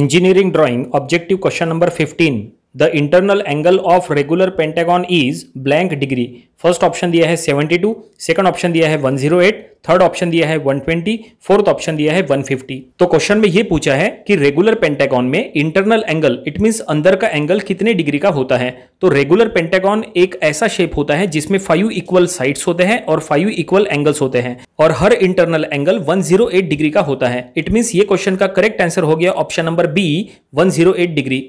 Engineering drawing objective question number 15 the internal angle of regular pentagon is blank degree. First option दिया है 72 second option दिया है 108 third option दिया है 120 fourth option दिया है 150 तो क्वेश्चन में ये पूछा है कि रेगुलर पेंटागन में इंटरनल एंगल इट मींस अंदर का एंगल कितने डिग्री का होता है? तो रेगुलर पेंटागन एक ऐसा शेप होता है जिसमें फाइव इक्वल साइड्स होते हैं और फाइव इक्वल एंगल्स होते हैं। और हर इंटरनल एंगल 108 डिग्री का होता है। इट मींस ये क्वेश्चन का करेक्ट आंसर हो गया ऑप्शन नंबर बी 108 डिग्री